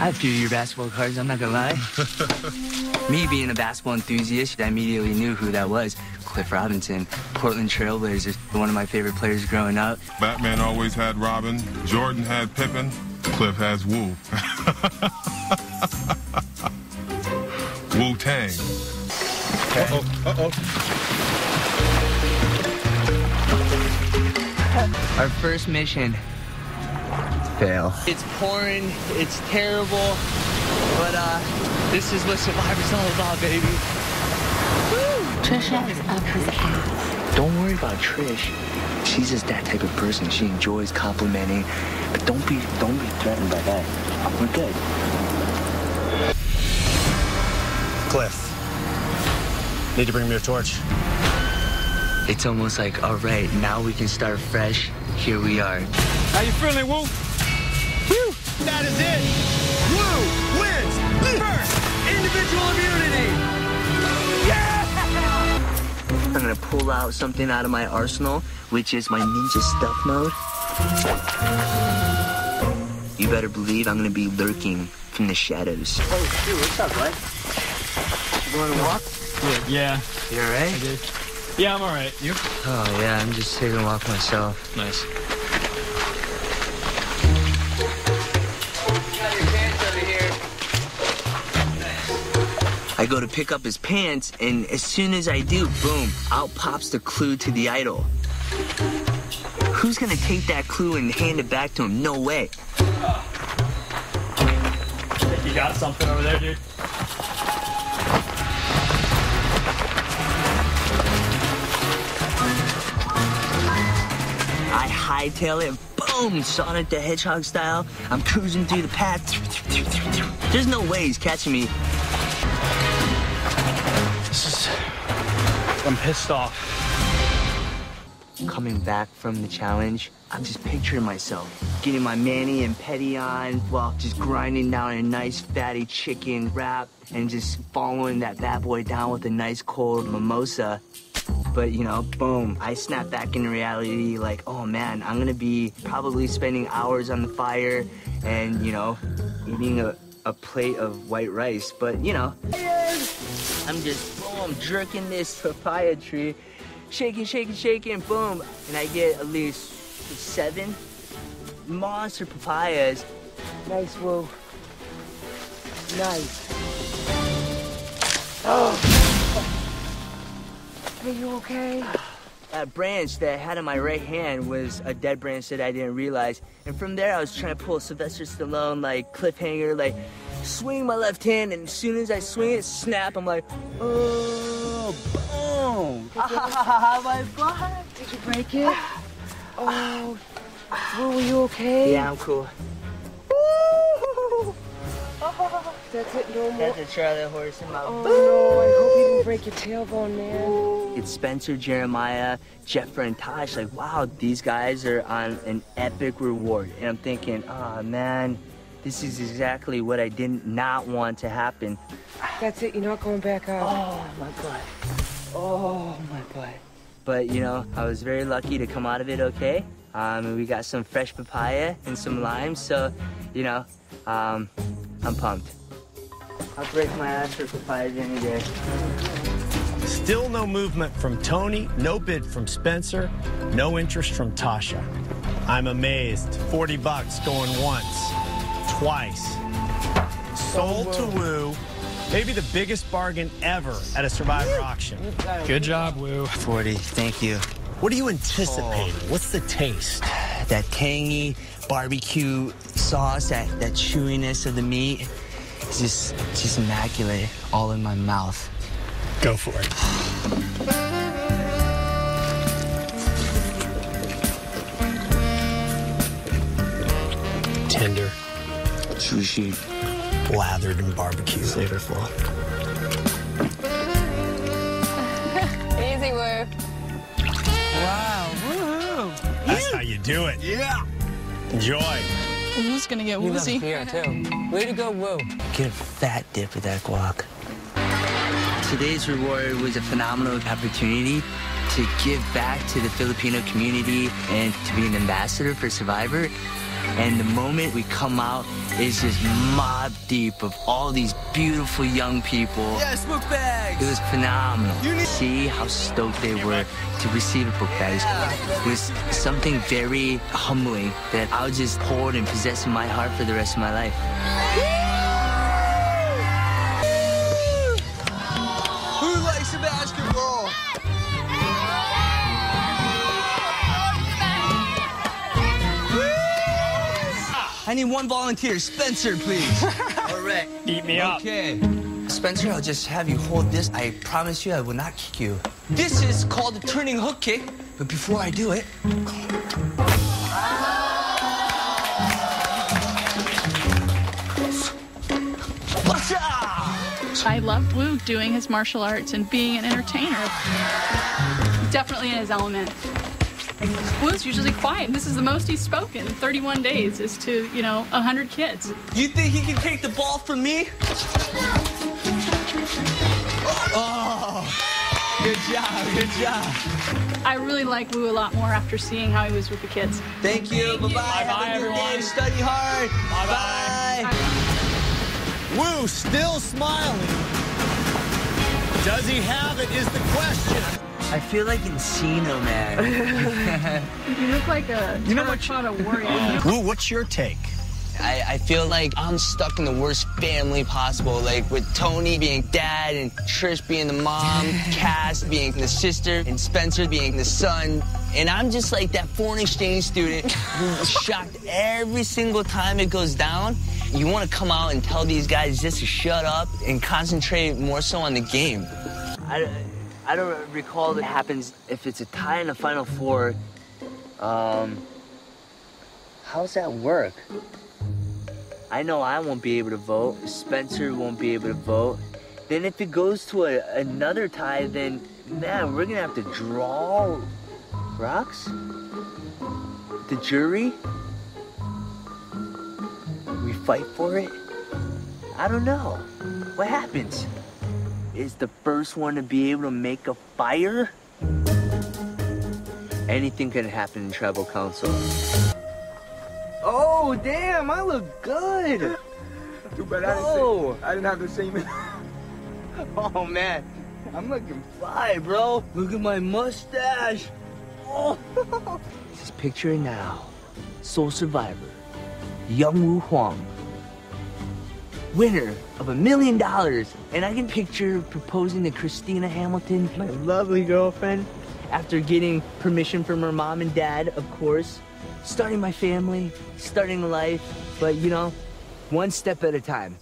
I have a few of your basketball cards, I'm not gonna lie. Me being a basketball enthusiast, I immediately knew who that was. Cliff Robinson, Portland Trailblazers, one of my favorite players growing up. Batman always had Robin, Jordan had Pippen, Cliff has Woo. Wu Tang. Uh-oh, uh-oh. Our first mission. Fail. It's pouring, it's terrible, but uh, this is what Survivor's all about, baby. Woo! Trisha is up his ass. Don't worry about Trish. She's just that type of person. She enjoys complimenting, but don't be don't be threatened by that. We're good. Cliff. Need to bring me a torch. It's almost like, all right, now we can start fresh. Here we are. How you feeling, Woo? Whew, that is it. Woo wins first individual immunity. I'm gonna pull out something out of my arsenal, which is my ninja stealth mode. You better believe I'm gonna be lurking from the shadows. Oh, dude, what's up, bud? You wanna walk? Yeah. You alright? Yeah, I'm all right. You? Oh, yeah, I'm just taking a walk myself. Nice. I go to pick up his pants, and as soon as I do, boom, out pops the clue to the idol. Who's gonna take that clue and hand it back to him? No way. I Think you got something over there, dude? I hightail it, boom, Sonic the Hedgehog style. I'm cruising through the path. There's no way he's catching me. This is. I'm pissed off. Coming back from the challenge, I'm just picturing myself getting my Manny and Petty on while just grinding down a nice fatty chicken wrap and just following that bad boy down with a nice cold mimosa. But you know, boom, I snap back into reality like, oh man, I'm gonna be probably spending hours on the fire and, you know, eating a, a plate of white rice. But you know, I'm just boom, jerking this papaya tree, shaking, shaking, shaking, boom, and I get at least seven monster papayas. Nice, whoa. Nice. Oh. Are you okay? That branch that I had in my right hand was a dead branch that I didn't realize. And from there, I was trying to pull Sylvester Stallone, like, cliffhanger, like, swing my left hand, and as soon as I swing it, snap, I'm like, oh, boom. Ah, my butt. Did you break it? Oh, Woo, were you okay? Yeah, I'm cool. That's it, no more. That's a Charlie horse in my Oh no, I hope you didn't break your tailbone, man. It's Spencer, Jeremiah, Jeffra, and Tosh. Like, wow, these guys are on an epic reward. And I'm thinking, oh man, this is exactly what I did not want to happen. That's it, you're not going back out. Oh, my butt. Oh, my butt. But, you know, I was very lucky to come out of it okay. Um, and we got some fresh papaya and some lime. So, you know, um, I'm pumped. I'll break my ass for papayas any day. Still no movement from Tony, no bid from Spencer, no interest from Tasha. I'm amazed. 40 bucks going once, twice. Sold to Woo. Maybe the biggest bargain ever at a Survivor auction. Good job, Woo. 40, thank you. What are you anticipating? Oh. What's the taste? That tangy barbecue sauce, that, that chewiness of the meat, it's just, just immaculate all in my mouth. Go for it. Tender, Sushi. lathered in barbecue. Flavorful. Easy, Woo. Wow. Woohoo. That's how you do it. Yeah. Enjoy. Woo's gonna get You woozy. here too. Way to go, Woo. Get a fat dip of that guac. Today's reward was a phenomenal opportunity to give back to the Filipino community and to be an ambassador for Survivor. And the moment we come out, it's just mob deep of all these beautiful young people. Yes, book bags. It was phenomenal. See how stoked they were to receive a book bag was something very humbling that I'll just hold and possess in my heart for the rest of my life. I need one volunteer. Spencer, please. All right. Beat me up. Okay. Spencer, I'll just have you hold this. I promise you I will not kick you. This is called a turning hook kick. But before I do it, I loved Woo doing his martial arts and being an entertainer. Definitely in his element. Woo's usually quiet. This is the most he's spoken in 31 days is to, you know, 100 kids. you think he can take the ball from me? Oh, good job, good job. I really like Woo a lot more after seeing how he was with the kids. Thank you. Bye bye. Have Bye-bye, a good everyone. day. Study hard. Bye-bye. Woo still smiling. Does he have it is the question. I feel like Encino, man. You look like a you know what a warrior. Uh, Woo, what's your take? I, I feel like I'm stuck in the worst family possible. Like with Tony being dad and Trish being the mom, Kass being the sister, and Spencer being the son. And I'm just like that foreign exchange student who's shocked every single time it goes down. You want to come out and tell these guys just to shut up and concentrate more so on the game. I, I don't recall that happens if it's a tie in the final four. Um, how's that work? I know I won't be able to vote. Spencer won't be able to vote. Then if it goes to a, another tie, then man, we're gonna have to draw rocks. The jury. We fight for it. I don't know. What happens? Is the first one to be able to make a fire? Anything can happen in tribal council. Oh, damn, I look good. Too bad I didn't, Whoa. say, I didn't have the same. Oh, man. I'm looking fly, bro. Look at my mustache. Oh. Just picture it now. Sole Survivor. Young Woo Hwang. Winner of a million dollars. And I can picture proposing to Christina Hamilton, my lovely girlfriend, after getting permission from her mom and dad, of course. Starting my family, starting life. But, you know, one step at a time.